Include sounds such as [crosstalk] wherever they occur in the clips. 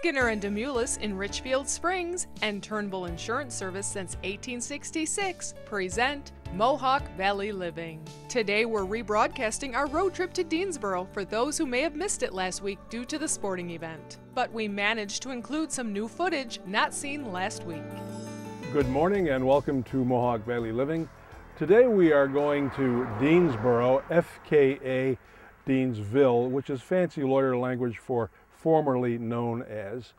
Skinner and Demoulas in Richfield Springs and Turnbull Insurance Service since 1866 present Mohawk Valley Living. Today we're rebroadcasting our road trip to Deansboro for those who may have missed it last week due to the sporting event. But we managed to include some new footage not seen last week. Good morning and welcome to Mohawk Valley Living. Today we are going to Deansboro, FKA Deansville, which is fancy lawyer language for formerly known as.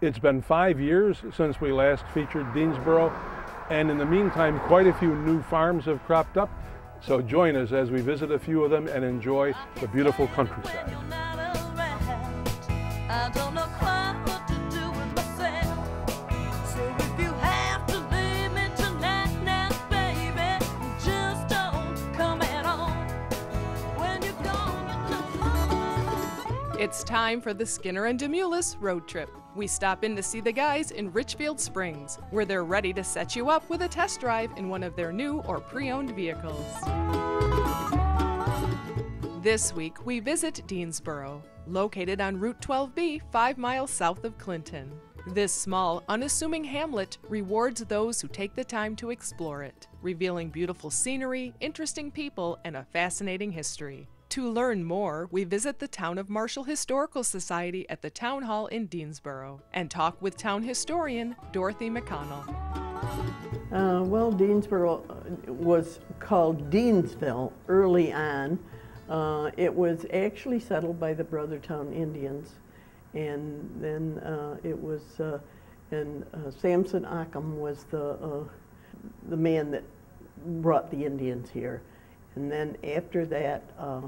It's been five years since we last featured Deansboro, and in the meantime, quite a few new farms have cropped up. So join us as we visit a few of them and enjoy the beautiful countryside. It's time for the Skinner and Demoulas road trip. We stop in to see the guys in Richfield Springs, where they're ready to set you up with a test drive in one of their new or pre owned vehicles. This week, we visit Deansboro, located on Route 12B, five miles south of Clinton. This small, unassuming hamlet rewards those who take the time to explore it, revealing beautiful scenery, interesting people, and a fascinating history. To learn more, we visit the Town of Marshall Historical Society at the Town Hall in Deansboro and talk with town historian Dorothy McConnell. Uh, well, Deansboro uh, was called Deansville early on. Uh, it was actually settled by the Brothertown Indians, and then uh, it was, uh, and uh, Samson Occom was the the man that brought the Indians here. And then after that, uh,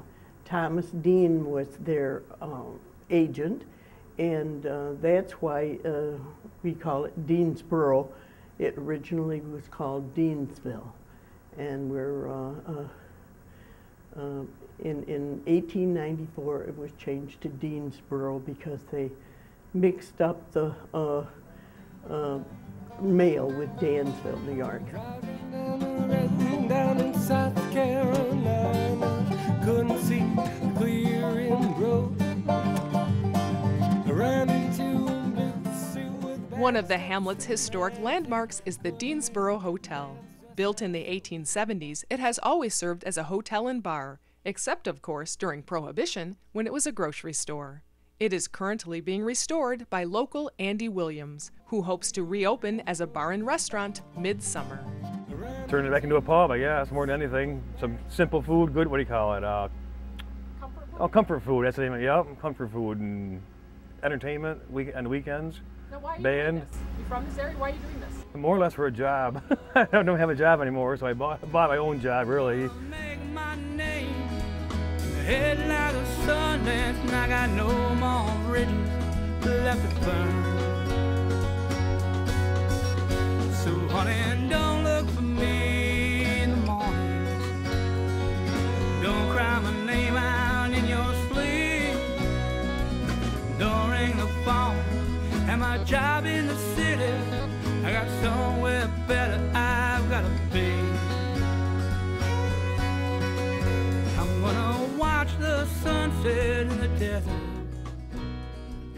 Thomas Dean was their um, agent, and uh, that's why uh, we call it Deansboro. It originally was called Deansville, and we're uh, uh, uh in in 1894 it was changed to Deansboro because they mixed up the uh, mail with Dansville, New York. One of the hamlet's historic landmarks is the Deansboro Hotel. Built in the 1870s, it has always served as a hotel and bar, except, of course, during Prohibition when it was a grocery store. It is currently being restored by local Andy Williams, who hopes to reopen as a bar and restaurant midsummer. Turn it back into a pub, I guess, more than anything. Some simple food, good, what do you call it? Uh, comfort food. Oh, comfort food, that's the name of it. Yep, comfort food and entertainment week, on the weekends. Now, why are you band. doing this? You from this area? Why are you doing this? More or less for a job. [laughs] I don't have a job anymore, so I bought, bought my own job, really. Head like a sun and I got no more bridges left to burn. So honey, don't look for me in the morning. Don't cry my name out in your sleep. Don't ring the phone and my job in the city. I got somewhere better I've got to be. I'm gonna watch the sunset in the desert.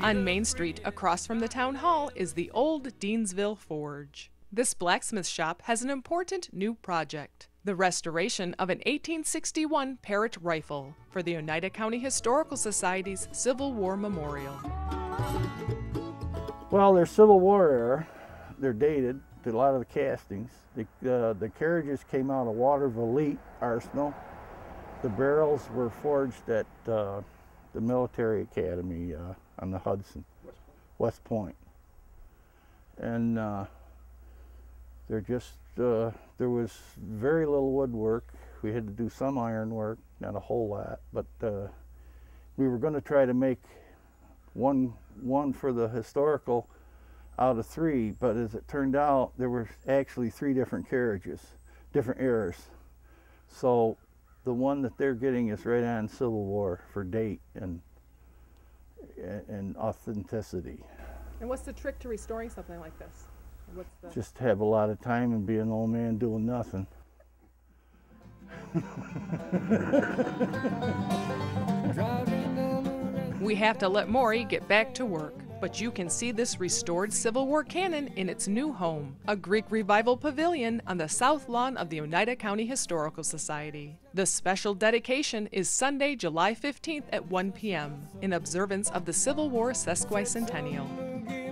On Main Street, across from the town hall, is the old Deansville Forge. This blacksmith shop has an important new project the restoration of an 1861 Parrott rifle for the Oneida County Historical Society's Civil War Memorial. Well, they're Civil War era. They're dated to a lot of the castings. The, uh, the carriages came out of Watervliet Arsenal. The barrels were forged at uh, the military academy uh, on the Hudson, West Point. And they're just, uh, there was very little woodwork. We had to do some iron work, not a whole lot, but uh, we were going to try to make one one for the historical out of three, but as it turned out, there were actually three different carriages, different eras. So the one that they're getting is right on Civil War for date and and authenticity. And what's the trick to restoring something like this? Just have a lot of time and be an old man doing nothing. we have to let Maury get back to work. but you can see this restored Civil War cannon in its new home, a Greek Revival Pavilion on the south lawn of the Oneida County Historical Society. The special dedication is Sunday, July 15th at 1 p.m. in observance of the Civil War sesquicentennial.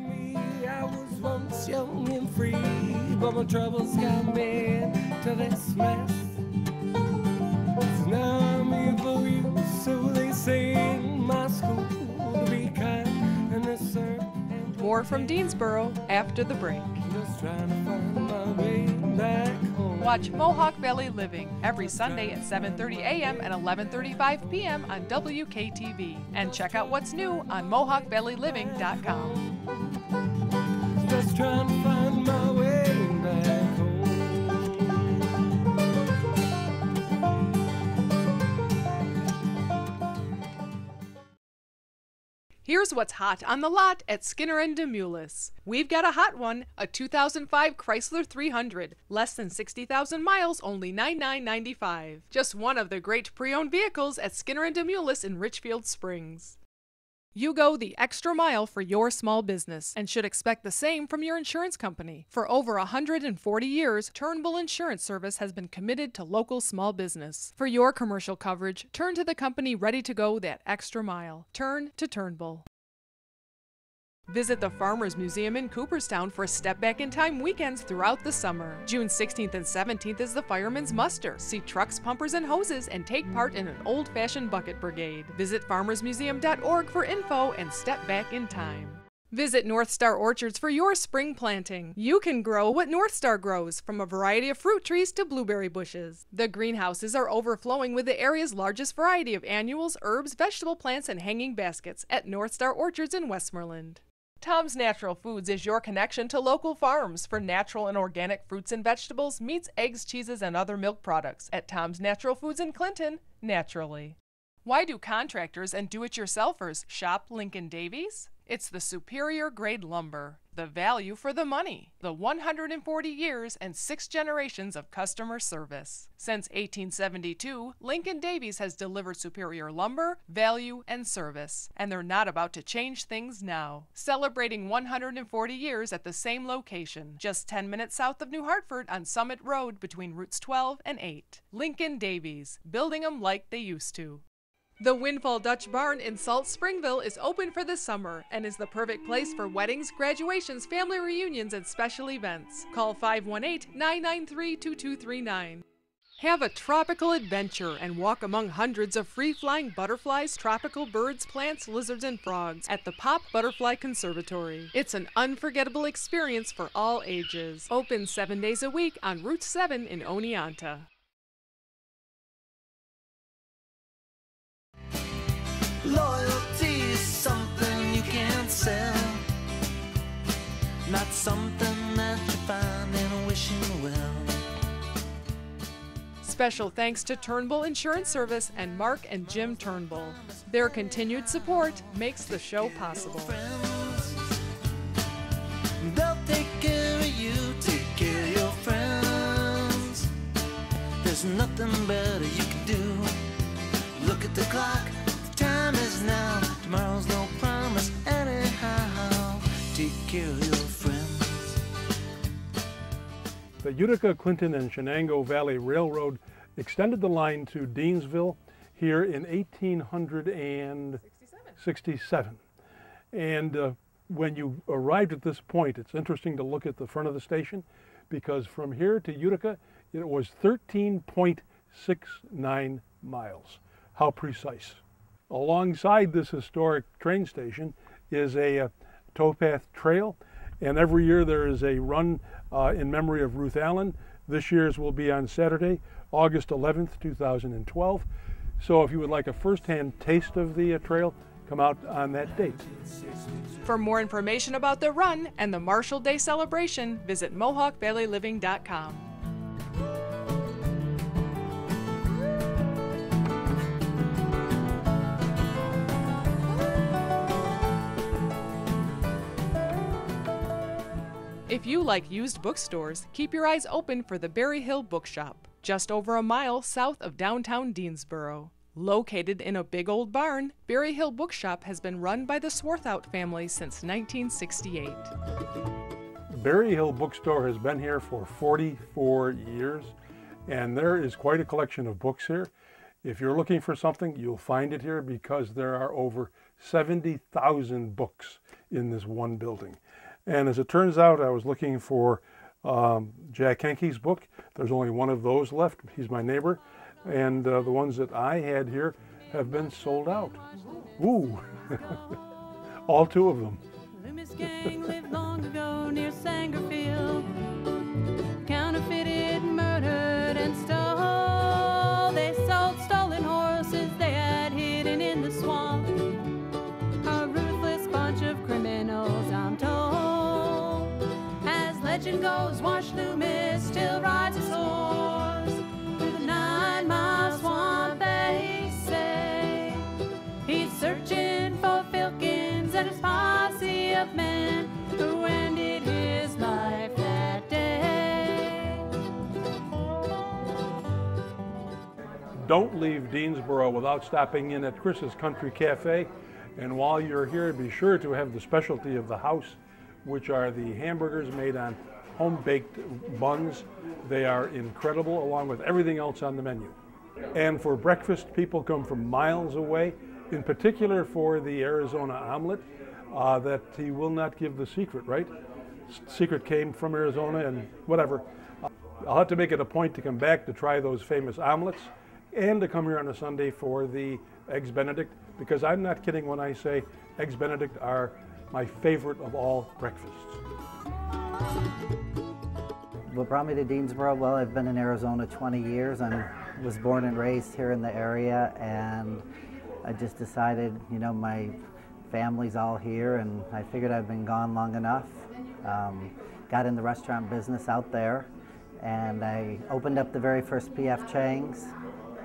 Once young and free, but my troubles got me to this mess. So now I'm evil you, so they say in my school to be kind and discern. and More from Deansboro after the break. Just trying to find my way back. Watch Mohawk Valley Living every Sunday at 7:30 a.m. and 11:35 p.m. on WKTV and check out what's new on mohawkvalleyliving.com. Here's what's hot on the lot at Skinner and Demoulas. We've got a hot one, a 2005 Chrysler 300, less than 60,000 miles, only $99.95. Just one of the great pre-owned vehicles at Skinner and Demoulas in Richfield Springs. You go the extra mile for your small business and should expect the same from your insurance company. For over 140 years, Turnbull Insurance Service has been committed to local small business. For your commercial coverage, turn to the company ready to go that extra mile. Turn to Turnbull. Visit the Farmers Museum in Cooperstown for step back in time weekends throughout the summer. June 16th and 17th is the Fireman's Muster. See trucks, pumpers, and hoses and take part in an old fashioned bucket brigade. Visit farmersmuseum.org for info and step back in time. Visit North Star Orchards for your spring planting. You can grow what North Star grows, from a variety of fruit trees to blueberry bushes. The greenhouses are overflowing with the area's largest variety of annuals, herbs, vegetable plants, and hanging baskets at North Star Orchards in Westmoreland. Tom's Natural Foods is your connection to local farms for natural and organic fruits and vegetables, meats, eggs, cheeses, and other milk products at Tom's Natural Foods in Clinton, naturally. Why do contractors and do it yourselfers shop Lincoln Davies? It's the superior grade lumber, the value for the money, the 140 years and six generations of customer service. Since 1872, Lincoln Davies has delivered superior lumber, value, and service, and they're not about to change things now. Celebrating 140 years at the same location, just 10 minutes south of New Hartford on Summit Road between routes 12 and 8. Lincoln Davies, building them like they used to. The Windfall Dutch Barn in Salt Springville is open for the summer and is the perfect place for weddings, graduations, family reunions, and special events. Call 518 993 2239. Have a tropical adventure and walk among hundreds of free flying butterflies, tropical birds, plants, lizards, and frogs at the Pop Butterfly Conservatory. It's an unforgettable experience for all ages. Open seven days a week on Route 7 in Oneonta. Loyalty is something you can't sell. Not something that you find in a wishing well. Special thanks to Turnbull Insurance Service and Mark and Jim Turnbull. Their continued support makes the show possible. They'll take care of you, take care of your friends. There's nothing better you can do. Look at the clock, Tomorrow's no promise, anyhow. Take care of your friends. The Utica, Clinton, and Chenango Valley Railroad extended the line to Deansville here in 1867. And uh, when you arrived at this point, it's interesting to look at the front of the station because from here to Utica, it was 13.69 miles. How precise. Alongside this historic train station is a uh, towpath trail, and every year there is a run uh, in memory of Ruth Allen. This year's will be on Saturday, August 11th, 2012. So if you would like a first-hand taste of the uh, trail, come out on that date. For more information about the run and the Marshall Day celebration, visit MohawkValleyLiving.com. If you like used bookstores, keep your eyes open for the Berry Hill Bookshop, just over a mile south of downtown Deansboro. Located in a big old barn, Berry Hill Bookshop has been run by the Swarthout family since 1968. Berry Hill Bookstore has been here for 44 years, and there is quite a collection of books here. If you're looking for something, you'll find it here because there are over 70,000 books in this one building. And as it turns out, I was looking for um, Jack Henke's book. There's only one of those left. He's my neighbor. And uh, the ones that I had here have been sold out. Ooh, [laughs] all two of them. Loomis gang lived long ago near Sangerfield. Counterfeited, murdered, and stole. They sold stolen horses they had hidden in the swamp. Goes, Wash Loomis still rides his horse through the nine mile swamp. They say he's searching for Filkins and his posse of men who ended his life that day. Don't leave Deansboro without stopping in at Chris's Country Cafe. And while you're here, be sure to have the specialty of the house, which are the hamburgers made on home baked buns. They are incredible, along with everything else on the menu. And for breakfast, people come from miles away, in particular for the Arizona omelet, uh, that he will not give the secret, right? Secret came from Arizona and whatever. I'll have to make it a point to come back to try those famous omelets and to come here on a Sunday for the Eggs Benedict because I'm not kidding when I say Eggs Benedict are my favorite of all breakfasts. What brought me to Deansboro? Well, I've been in Arizona 20 years. I was born and raised here in the area, and I just decided, you know, my family's all here, and I figured I've been gone long enough. Um, got in the restaurant business out there, and I opened up the very first PF Chang's,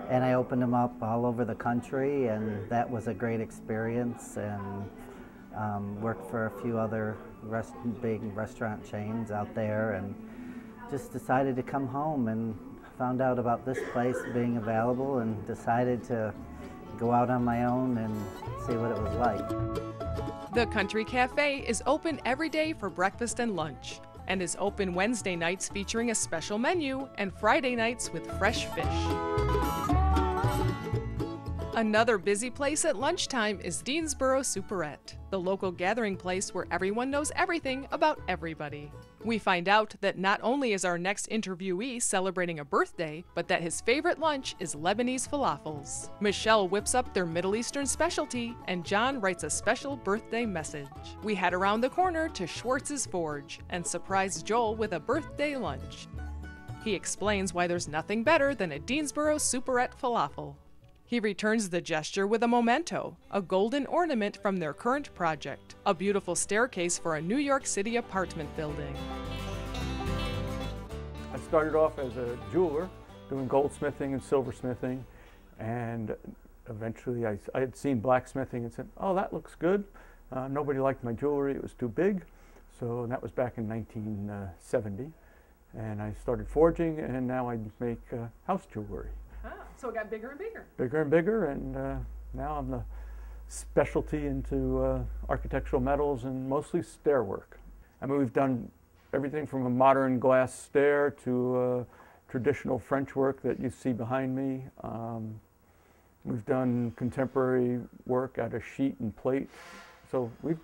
and I opened them up all over the country, and that was a great experience. And um, worked for a few other rest- big restaurant chains out there, and just decided to come home and found out about this place being available and decided to go out on my own and see what it was like. The Country Cafe is open every day for breakfast and lunch and is open Wednesday nights featuring a special menu and Friday nights with fresh fish. Another busy place at lunchtime is Deansboro Superette, the local gathering place where everyone knows everything about everybody. We find out that not only is our next interviewee celebrating a birthday, but that his favorite lunch is Lebanese falafels. Michelle whips up their Middle Eastern specialty, and John writes a special birthday message. We head around the corner to Schwartz's Forge and surprise Joel with a birthday lunch. He explains why there's nothing better than a Deansboro Superette falafel. He returns the gesture with a memento, a golden ornament from their current project, a beautiful staircase for a New York City apartment building. I started off as a jeweler doing goldsmithing and silversmithing, and eventually I, I had seen blacksmithing and said, "Oh, that looks good." Uh, nobody liked my jewelry; it was too big. So that was back in 1970, and I started forging, and now I make uh, house jewelry, so it got bigger and bigger. bigger and bigger, and uh, now I'm the specialty into uh, architectural metals and mostly stair work. I mean, we've done everything from a modern glass stair to uh, traditional French work that you see behind me. Um, we've done contemporary work out of sheet and plate. So we've,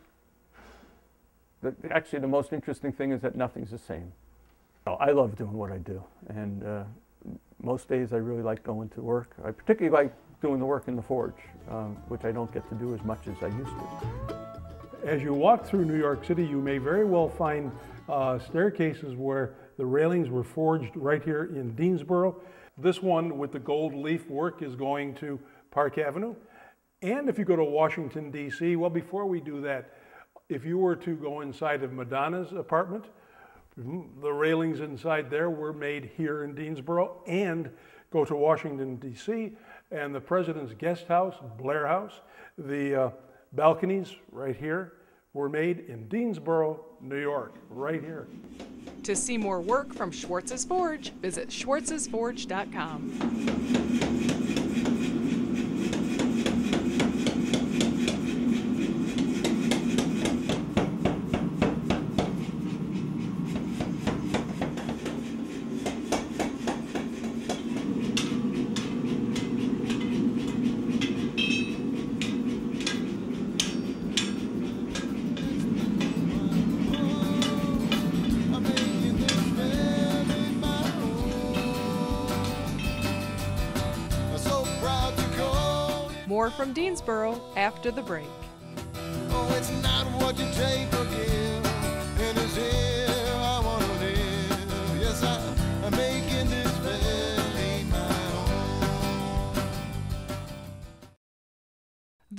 the, actually the most interesting thing is that nothing's the same. Oh, I love doing what I do. And uh, most days I really like going to work. I particularly like doing the work in the forge, um, which I don't get to do as much as I used to. As you walk through New York City, you may very well find uh, staircases where the railings were forged right here in Deansboro. This one with the gold leaf work is going to Park Avenue. And if you go to Washington, D.C., well, before we do that, if you were to go inside of Madonna's apartment, the railings inside there were made here in Deansboro. And go to Washington, D.C., and the President's Guest House, Blair House, the uh, balconies right here were made in Deansboro, New York, right here. To see more work from Schwartz's Forge, visit schwartzesforge.com. More from Deansboro after the break.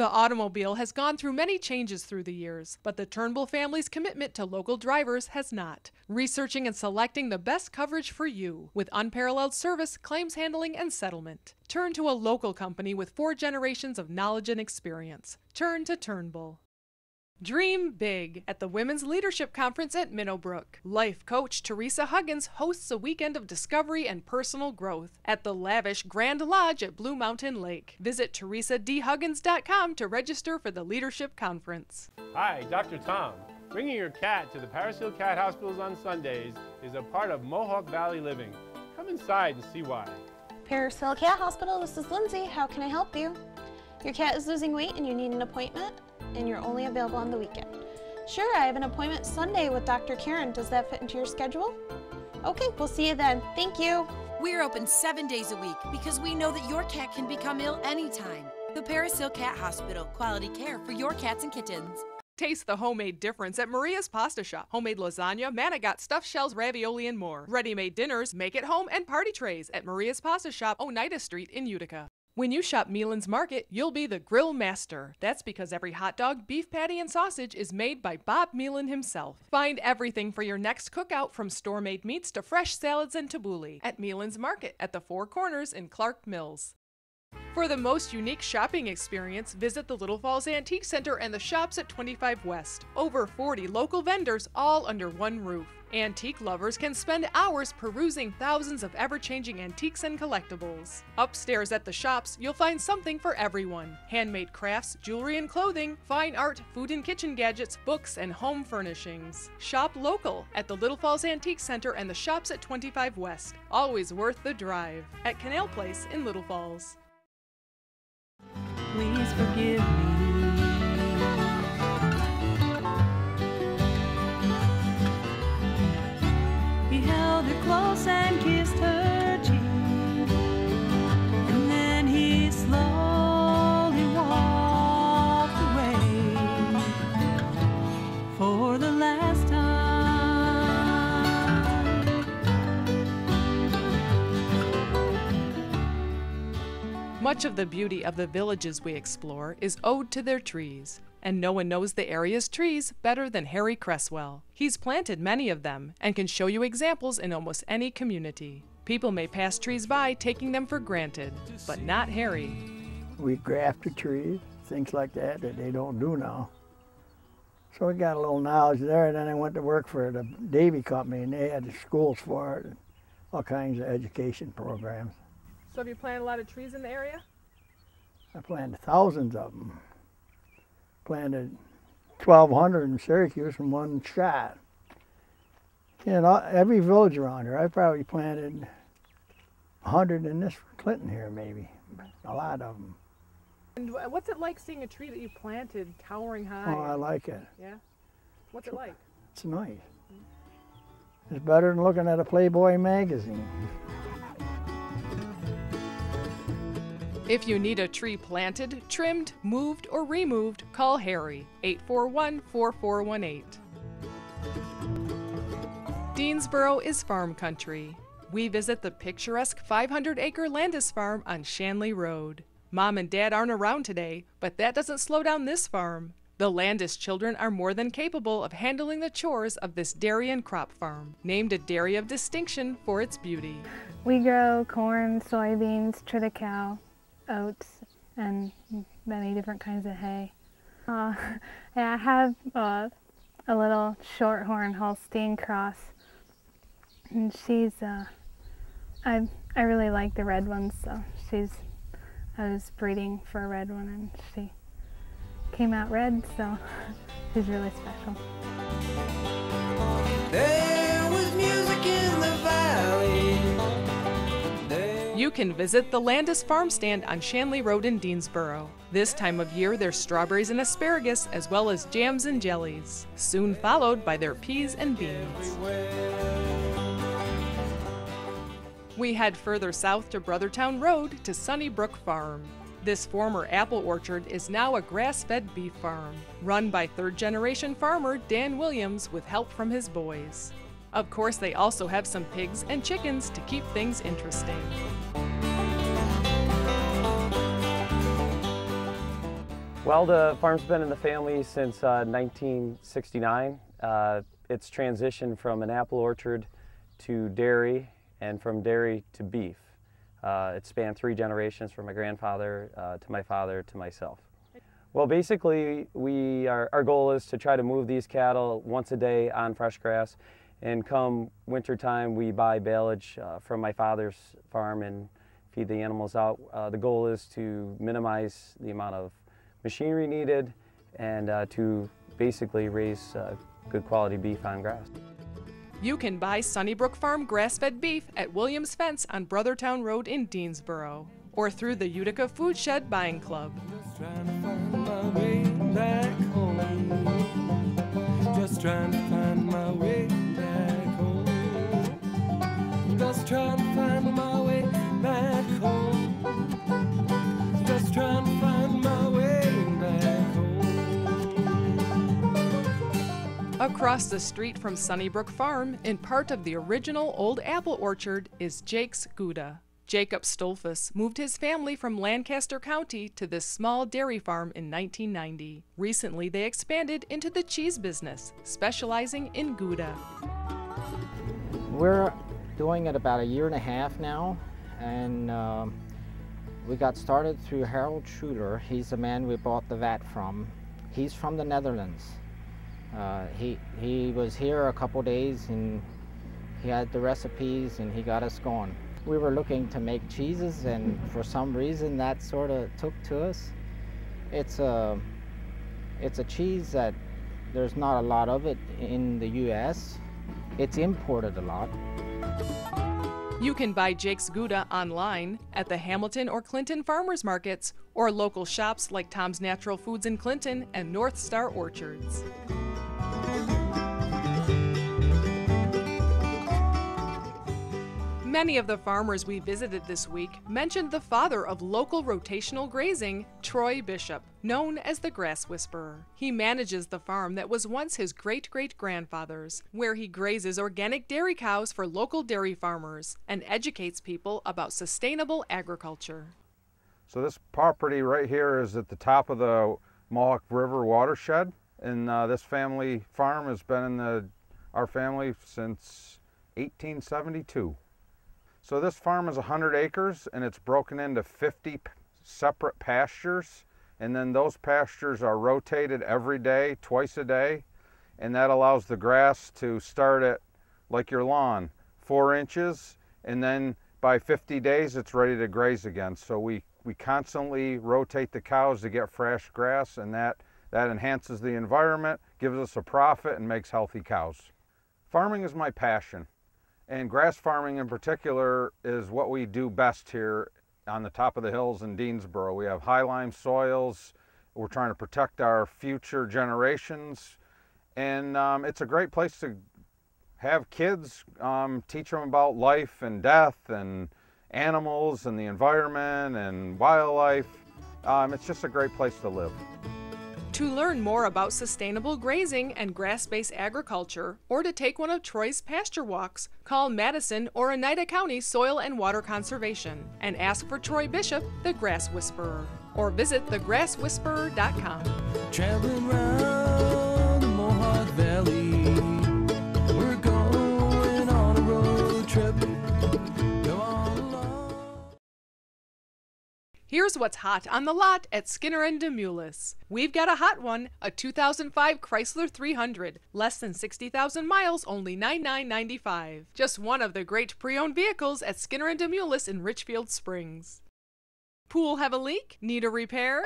The automobile has gone through many changes through the years, but the Turnbull family's commitment to local drivers has not. Researching and selecting the best coverage for you with unparalleled service, claims handling, and settlement. Turn to a local company with four generations of knowledge and experience. Turn to Turnbull. Dream big at the Women's Leadership Conference at Minnowbrook. Life coach Teresa Huggins hosts a weekend of discovery and personal growth at the lavish Grand Lodge at Blue Mountain Lake. Visit teresadhuggins.com to register for the Leadership Conference. Hi, Dr. Tom. Bringing your cat to the Paris Hill Cat Hospitals on Sundays is a part of Mohawk Valley Living. Come inside and see why. Paris Hill Cat Hospital, this is Lindsay. How can I help you? Your cat is losing weight and you need an appointment, and you're only available on the weekend. Sure, I have an appointment Sunday with Dr. Karen. Does that fit into your schedule? Okay, we'll see you then. Thank you. We're open seven days a week because we know that your cat can become ill anytime. The Paris Hill Cat Hospital, quality care for your cats and kittens. Taste the homemade difference at Maria's Pasta Shop. Homemade lasagna, manigot, stuffed shells, ravioli, and more. Ready-made dinners, make it home, and party trays at Maria's Pasta Shop, Oneida Street in Utica. When you shop Meelan's Market, you'll be the grill master. That's because every hot dog, beef patty, and sausage is made by Bob Meelan himself. Find everything for your next cookout from store-made meats to fresh salads and tabbouleh at Meelan's Market at the Four Corners in Clark Mills. For the most unique shopping experience, visit the Little Falls Antique Center and the shops at 25 West. Over 40 local vendors, all under one roof. Antique lovers can spend hours perusing thousands of ever changing antiques and collectibles. Upstairs at the shops, you'll find something for everyone handmade crafts, jewelry and clothing, fine art, food and kitchen gadgets, books, and home furnishings. Shop local at the Little Falls Antique Center and the shops at 25 West. Always worth the drive at Canal Place in Little Falls. Please forgive me. He held her close and kissed her cheek. And then he slowly walked away for the last time. Much of the beauty of the villages we explore is owed to their trees, and no one knows the area's trees better than Harry Cresswell. He's planted many of them and can show you examples in almost any community. People may pass trees by taking them for granted, but not Harry. We grafted trees, things like that that they don't do now. So we got a little knowledge there, and then I went to work for the Davey Company, and they had the schools for it, and all kinds of education programs. So have you planted a lot of trees in the area? I planted thousands of them. Planted 1,200 in Syracuse in one shot. And all, every village around here, I probably planted 100 in this Clinton here, maybe. A lot of them. And what's it like seeing a tree that you planted towering high? Oh, I like it. Yeah? What's it like? It's nice. It's better than looking at a Playboy magazine. [laughs] If you need a tree planted, trimmed, moved, or removed, call Harry 841 4418. Deansboro is farm country. We visit the picturesque 500 acre Landis farm on Shanley Road. Mom and Dad aren't around today, but that doesn't slow down this farm. The Landis children are more than capable of handling the chores of this dairy and crop farm, named a dairy of distinction for its beauty. We grow corn, soybeans, triticale, oats, and many different kinds of hay. Uh, [laughs] I have uh, a little shorthorn Holstein cross, and she's. Uh, I I really like the red ones, so she's. I was breeding for a red one, and she came out red, so [laughs] she's really special. There was music in the valley. You can visit the Landis Farm Stand on Shanley Road in Deansboro. This time of year, there's strawberries and asparagus, as well as jams and jellies, soon followed by their peas and beans. We head further south to Brothertown Road to Sunnybrook Farm. This former apple orchard is now a grass fed beef farm, run by third generation farmer Dan Williams with help from his boys. Of course, they also have some pigs and chickens to keep things interesting. Well, the farm's been in the family since uh, 1969. Uh, it's transitioned from an apple orchard to dairy and from dairy to beef. Uh, it spanned three generations from my grandfather uh, to my father to myself. Well, basically, we are, our goal is to try to move these cattle once a day on fresh grass. And come wintertime, we buy baleage uh, from my father's farm and feed the animals out. Uh, the goal is to minimize the amount of machinery needed and uh, to basically raise uh, good quality beef on grass. You can buy Sunnybrook Farm grass fed beef at Williams Fence on Brothertown Road in Deansboro or through the Utica Food Shed Buying Club. Just trying to find my way back Just trying to find my way back home. Just trying to find my way back home. Across the street from Sunnybrook Farm, in part of the original old apple orchard, is Jake's Gouda. Jacob Stoltzfus moved his family from Lancaster County to this small dairy farm in 1990. Recently, they expanded into the cheese business, specializing in Gouda. We're doing it about a year and a half now, and um, we got started through Harold Schuler. He's the man we bought the vat from. He's from the Netherlands. Uh, he, he was here a couple days and he had the recipes and he got us going. We were looking to make cheeses and for some reason that sort of took to us. It's a, it's a cheese that there's not a lot of it in the US. It's imported a lot. You can buy Jake's Gouda online at the Hamilton or Clinton farmers markets or local shops like Tom's Natural Foods in Clinton and North Star Orchards. Many of the farmers we visited this week mentioned the father of local rotational grazing, Troy Bishop, known as the Grass Whisperer. He manages the farm that was once his great great grandfather's, where he grazes organic dairy cows for local dairy farmers and educates people about sustainable agriculture. So this property right here is at the top of the Mohawk River watershed, and uh, this family farm has been in the our family since 1872. So this farm is 100 acres and it's broken into 50 separate pastures and then those pastures are rotated every day, twice a day, and that allows the grass to start at like your lawn, four inches, and then by 50 days it's ready to graze again. So we, we constantly rotate the cows to get fresh grass and that, that enhances the environment, gives us a profit and makes healthy cows. Farming is my passion. And grass farming in particular is what we do best here on the top of the hills in Deansboro. We have high lime soils. We're trying to protect our future generations. And um, it's a great place to have kids, um, teach them about life and death and animals and the environment and wildlife. Um, it's just a great place to live. To learn more about sustainable grazing and grass based agriculture, or to take one of Troy's pasture walks, call Madison or Oneida County Soil and Water Conservation and ask for Troy Bishop, the Grass Whisperer, or visit thegrasswhisperer.com. Traveling round Here's what's hot on the lot at Skinner and Demoulas. We've got a hot one, a 2005 Chrysler 300, less than 60,000 miles, only $99.95. Just one of the great pre-owned vehicles at Skinner and Demoulas in Richfield Springs. Pool have a leak? Need a repair?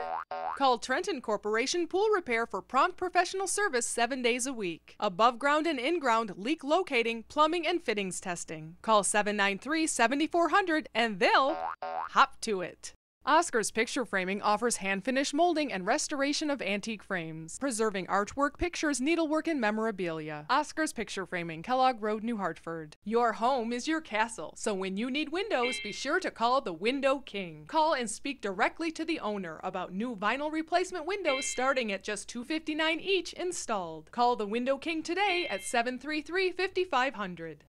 Call Trenton Corporation Pool Repair for prompt professional service seven days a week. Above ground and in ground leak locating, plumbing, and fittings testing. Call 793 7400 and they'll hop to it. Oscar's Picture Framing offers hand finished molding and restoration of antique frames, preserving artwork, pictures, needlework, and memorabilia. Oscar's Picture Framing, Kellogg Road, New Hartford. Your home is your castle, so when you need windows, be sure to call the Window King. Call and speak directly to the owner about new vinyl replacement windows starting at just 259 each installed. Call the Window King today at 733 5500.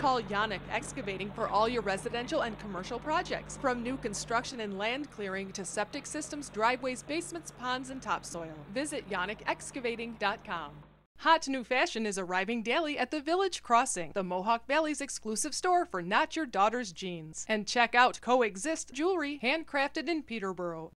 Call Yannick Excavating for all your residential and commercial projects, from new construction and land clearing to septic systems, driveways, basements, ponds, and topsoil. Visit yannickexcavating.com. Hot new fashion is arriving daily at the Village Crossing, the Mohawk Valley's exclusive store for not your daughter's jeans. And check out Coexist Jewelry, handcrafted in Peterborough.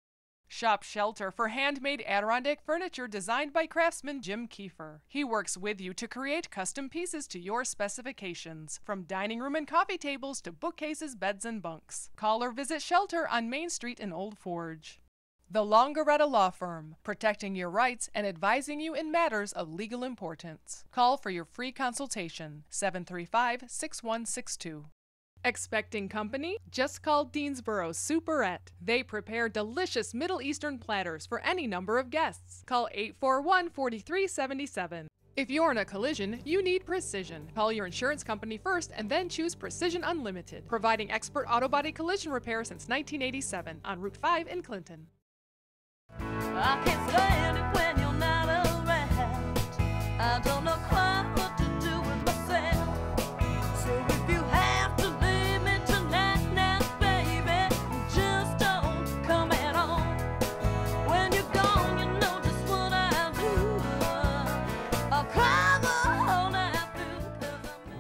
Shop Shelter for handmade Adirondack furniture designed by craftsman Jim Kiefer. He works with you to create custom pieces to your specifications, from dining room and coffee tables to bookcases, beds, and bunks. Call or visit Shelter on Main Street in Old Forge. The Longaretta Law Firm, protecting your rights and advising you in matters of legal importance. Call for your free consultation 735 6162. Expecting company? Just call Deansboro Superette. They prepare delicious Middle Eastern platters for any number of guests. Call 841 4377. If you're in a collision, you need precision. Call your insurance company first and then choose Precision Unlimited, providing expert auto body collision repair since 1987 on Route 5 in Clinton.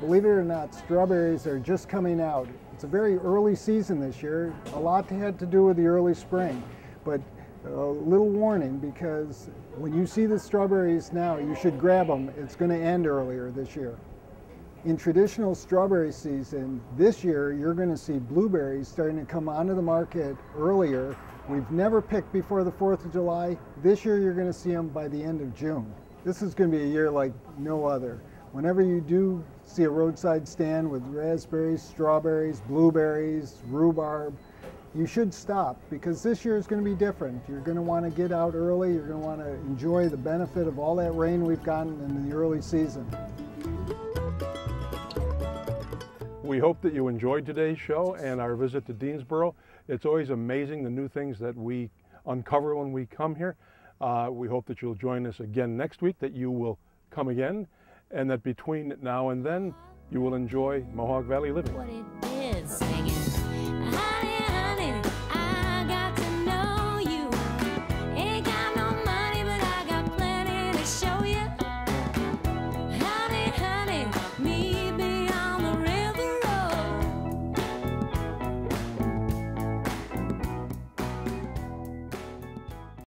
Believe it or not, strawberries are just coming out. It's a very early season this year. A lot had to do with the early spring, but a little warning because when you see the strawberries now, you should grab them. It's going to end earlier this year. In traditional strawberry season, this year you're going to see blueberries starting to come onto the market earlier. We've never picked before the 4th of July. This year you're going to see them by the end of June. This is going to be a year like no other. Whenever you do see a roadside stand with raspberries, strawberries, blueberries, rhubarb, you should stop because this year is going to be different. You're going to want to get out early. You're going to want to enjoy the benefit of all that rain we've gotten in the early season. We hope that you enjoyed today's show and our visit to Deansboro. It's always amazing the new things that we uncover when we come here. Uh, we hope that you'll join us again next week, that you will come again, and that between now and then, you will enjoy Mohawk Valley living.